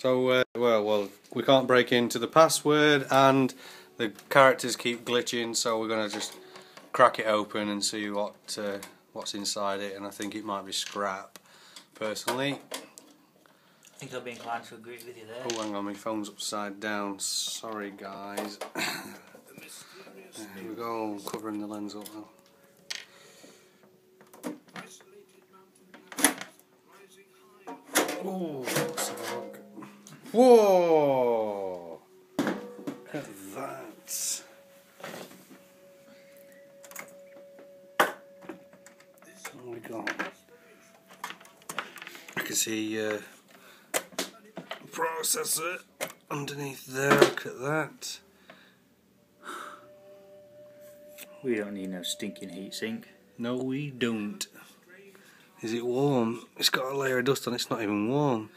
So, uh, well, well, we can't break into the password and the characters keep glitching, so we're going to just crack it open and see what uh, what's inside it, and I think it might be scrap, personally. I think I'll be inclined to agree with you there. Oh, hang on, my phone's upside down. Sorry, guys. Here we go, covering the lens up now. Oh, Whoa! Look at that. What we got? I can see uh, processor underneath there. Look at that. We don't need no stinking heatsink. No, we don't. Is it warm? It's got a layer of dust on. It's not even warm.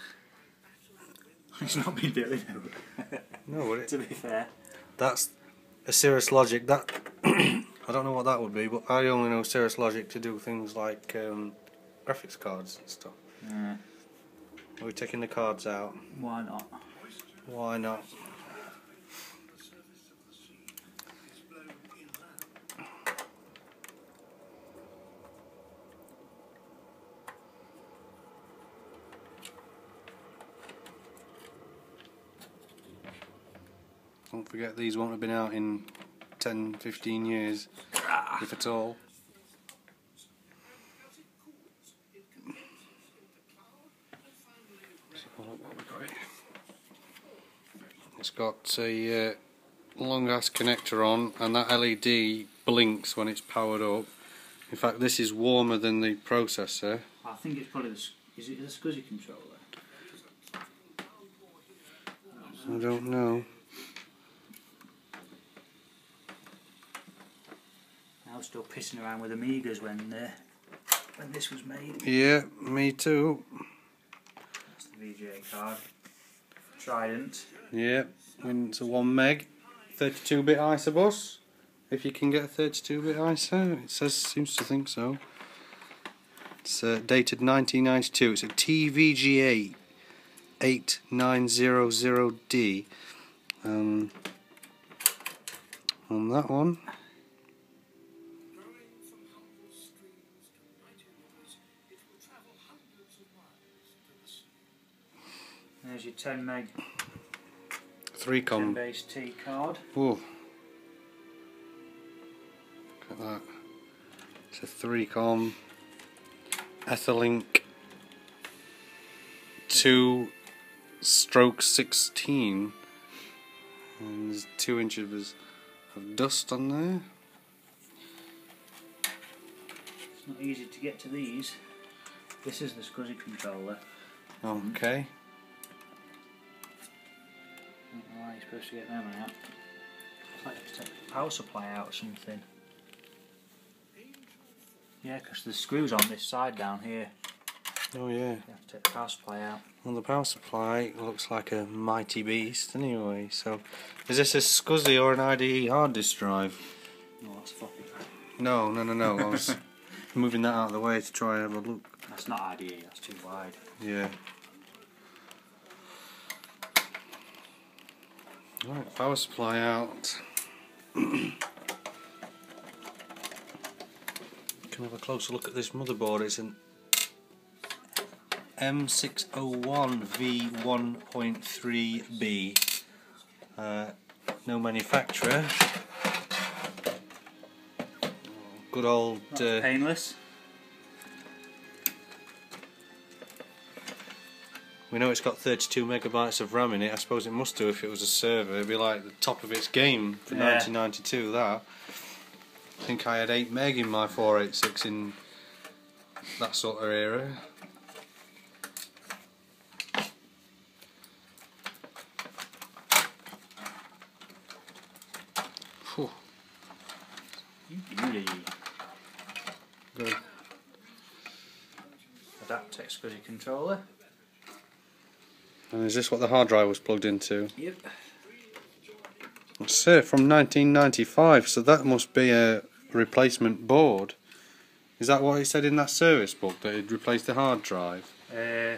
It's not been doing No, but to be fair. that's a Cirrus Logic. That I don't know what that would be, but I only know Cirrus Logic to do things like um, graphics cards and stuff. Yeah, Are we taking the cards out? why not? Why not? Don't forget these won't have been out in 10, 15 years, if at all. So, what we got here? It's got a uh, long ass connector on, and that LED blinks when it's powered up. In fact, this is warmer than the processor. I think it's probably the. Is it the SCSI controller? I don't know. Was still pissing around with Amigas when uh, when this was made. Yeah, me too. That's the VGA card. Trident. Yeah, when it's a 1 meg, 32 bit ISA bus. If you can get a 32 bit ISA, it says seems to think so. It's uh, dated 1992. It's a TVGA 8900D. Um, on that one, There's your 10 meg 3Com. base T card. Whoa. Look at that. It's a 3Com Etherlink 2 stroke 16. And there's 2 inches of dust on there. It's not easy to get to these. This is the SCSI controller. Okay. I don't know how you're supposed to get them out. It's like to take the power supply out or something. Yeah, because the screws on this side down here. Oh yeah. You have to take the power supply out. Well, the power supply looks like a mighty beast anyway. So, is this a SCSI or an IDE hard disk drive? No, that's floppy. No, no, no, no. I was moving that out of the way to try and have a look. That's not IDE, that's too wide. Yeah. Right, power supply out. Can have a closer look at this motherboard. It's an M601V1.3B. Uh, no manufacturer. Good old. Uh, painless. We know it's got 32 megabytes of RAM in it. I suppose it must do if it was a server. It'd be like the top of its game for Yeah. 1992. That. I think I had 8 meg in my 486 in that sort of era. Phew. You beauty. Good. SCSI controller. And is this what the hard drive was plugged into? Yep. That's it, from 1995, so that must be a replacement board. Is that what it said in that service book, that it replaced the hard drive? Uh,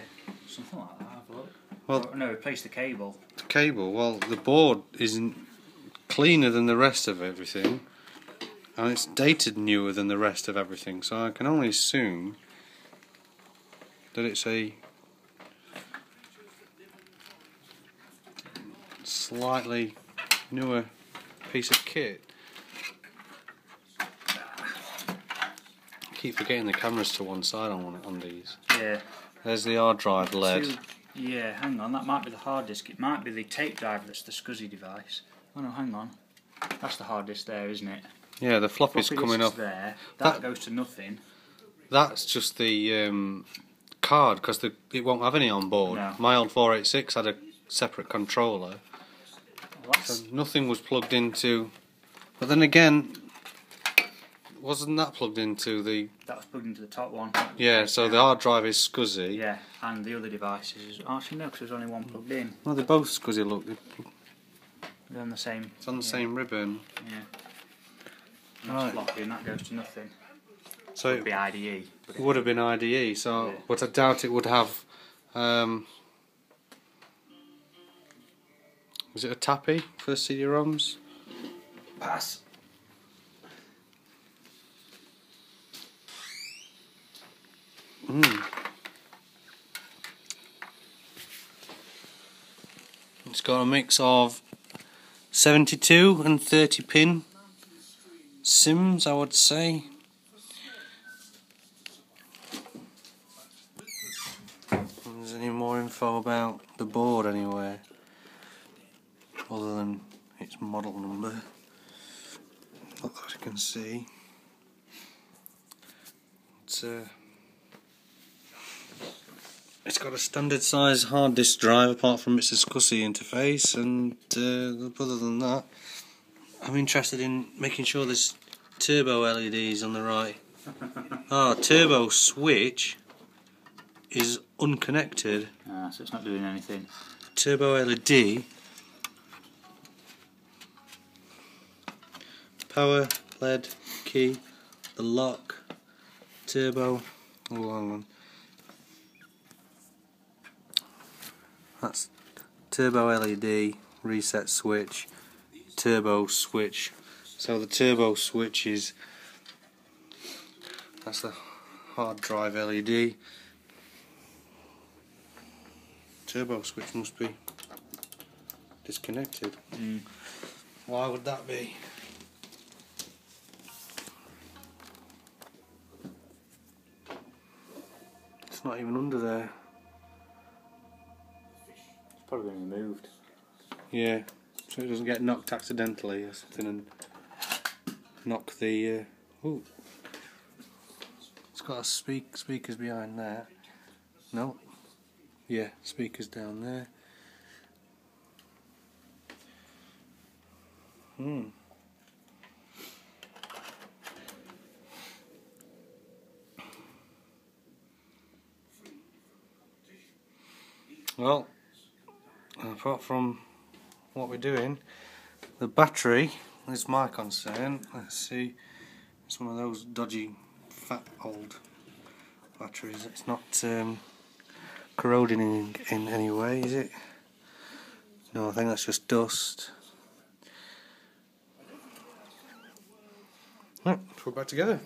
something like that. Have a look. Well- Or, no, replace the cable. The cable, well, the board isn't cleaner than the rest of everything, and it's dated newer than the rest of everything, so I can only assume that it's a slightly newer piece of kit. I keep forgetting the cameras to one side on on these. Yeah. There's the hard drive LED. Two- yeah, hang on. That might be the hard disk. It might be the tape drive that's the SCSI device. Oh no, hang on. That's the hard disk there, isn't it? Yeah, the floppy's Floppy coming up. there. That- That, goes to nothing. That's just the um, card because it won't have any on board. No. My old 486 had a separate controller, so nothing was plugged into. But then again, wasn't that plugged into the? that was plugged into the top one. Yeah, so the hard drive is SCSI. Yeah, and the other devices. Is, actually, no, because there's only one plugged in. Well, they're both SCSI. Look, They're on the same. it's on the yeah, same ribbon. Yeah. And Right. floppy, and that goes to nothing. So It'd be IDE. But would have been IDE. So, Yeah. but I doubt it would have. Um, was it a tappy for CD-ROMs? pass. Mm. It's got a mix of 72 and 30 pin SIMMs, I would say. Is there any more info about the board anywhere? Other than its model number. Not that I can see. It's uh, it's got a standard size hard disk drive apart from its SCSI interface and uh, other than that I'm interested in making sure there's turbo LEDs on the right. Ah, turbo switch is unconnected. Ah, so it's not doing anything. Turbo LED power LED key the lock turbo oh hang on. That's turbo LED reset switch turbo switch. So the turbo switch is that's the hard drive LED turbo switch must be disconnected. Mm. why would that be it's not even under there It's probably been removed. Yeah, so it doesn't get knocked accidentally or something and knock the. Uh, ooh. It's got a speak speakers behind there. No. Yeah, speakers down there. Hmm. Well, apart from what we're doing. The battery is my concern. Let's see, it's one of those dodgy, fat old batteries. It's not um, corroding in, in any way, is it? No, I think that's just dust. Right, put it back together.